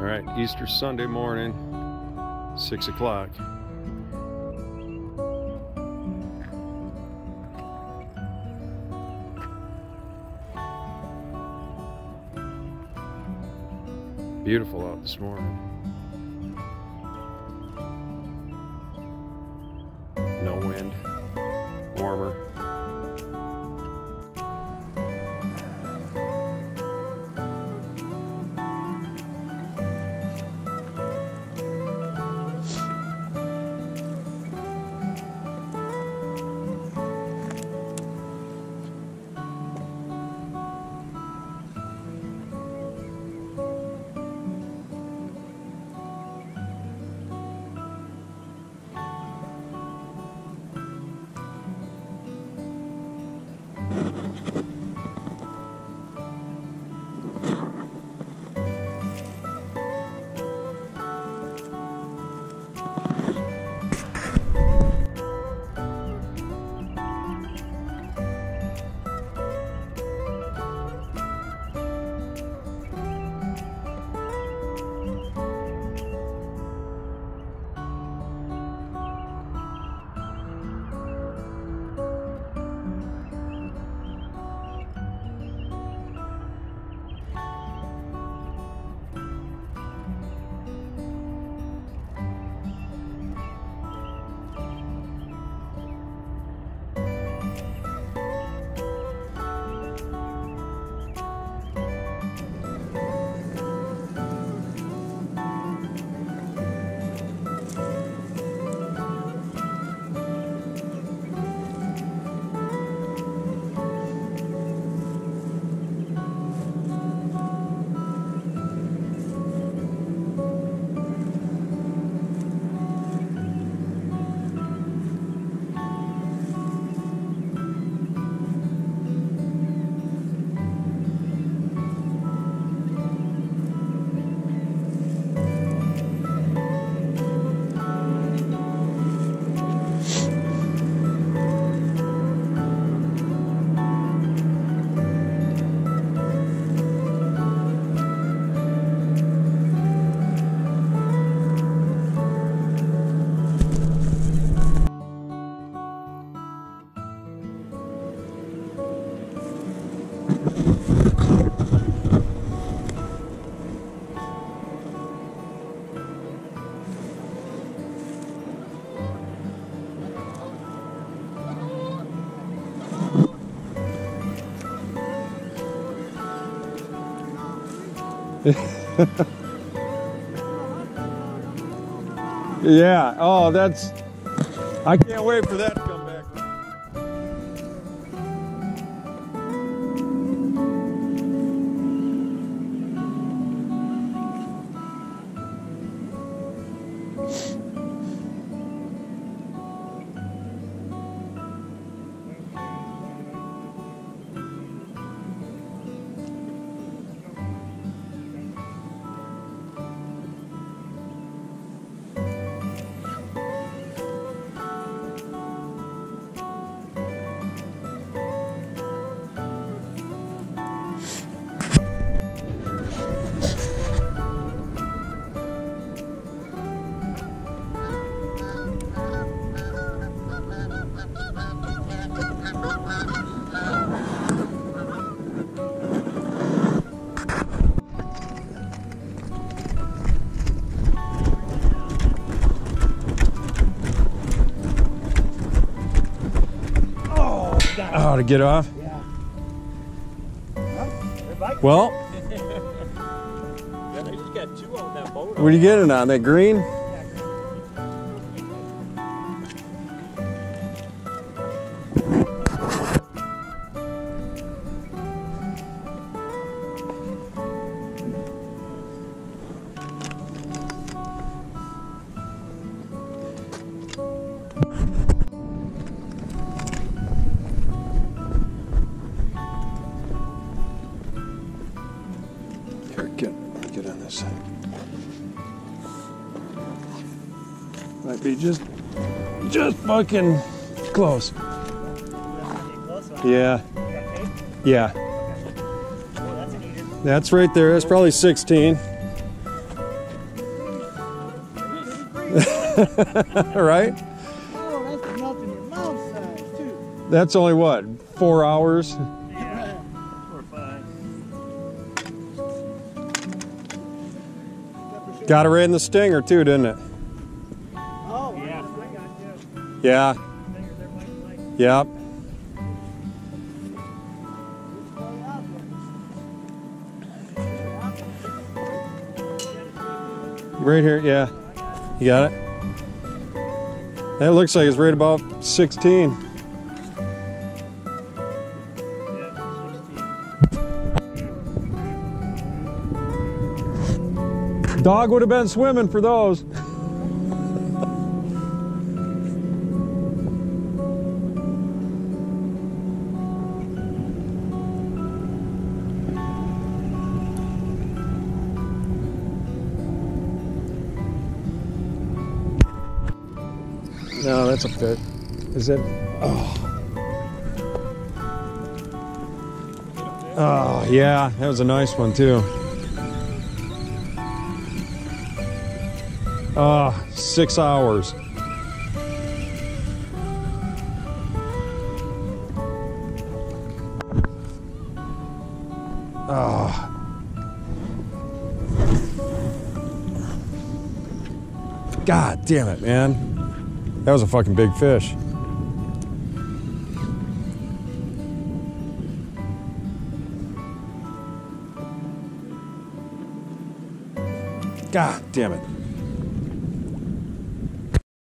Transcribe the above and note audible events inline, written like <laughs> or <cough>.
All right, Easter Sunday morning, six o'clock. Beautiful out this morning. <laughs> yeah. Oh, that's. I can't wait for that Oh, to get off? Yeah. Well, <laughs> Yeah, they just got two on that boat. what are you getting on? That green? this thing. Might be just, just fucking close. Yeah. Yeah. That's right there. That's probably 16. <laughs> right? Oh, that's, that's only what? Four hours? Got it right in the stinger too, didn't it? Oh, Yeah. Yeah, yep. Right here, yeah. You got it? That looks like it's right about 16. Dog would have been swimming for those. No, that's a fit. Is it? Oh. Oh, yeah, that was a nice one too. Ah, six hours. Ah. God damn it, man. That was a fucking big fish. God damn it.